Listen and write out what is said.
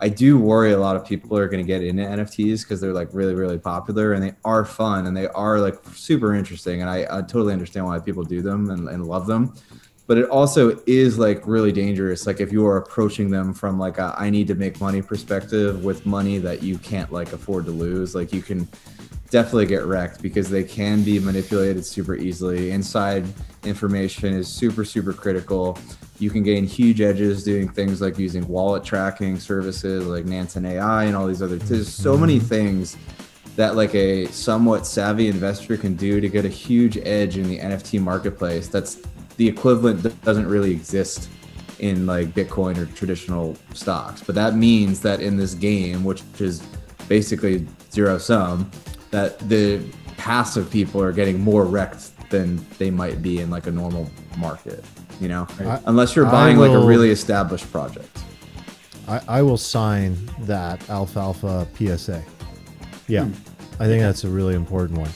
I do worry a lot of people are going to get into NFTs because they're like really, really popular and they are fun and they are like super interesting. And I, I totally understand why people do them and, and love them. But it also is like really dangerous. Like if you are approaching them from like a I need to make money perspective with money that you can't like afford to lose, like you can definitely get wrecked because they can be manipulated super easily. Inside information is super, super critical. You can gain huge edges doing things like using wallet tracking services like Nansen AI and all these other. There's so many mm-hmm. things that like a somewhat savvy investor can do to get a huge edge in the NFT marketplace. That's the equivalent that doesn't really exist in like Bitcoin or traditional stocks. But that means that in this game, which is basically zero sum, that the passive people are getting more wrecked than they might be in like a normal market, you know, I, unless you're buying will, like a really established project. I, I will sign that alfalfa PSA. Yeah, hmm. I think that's a really important one.